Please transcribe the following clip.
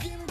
give me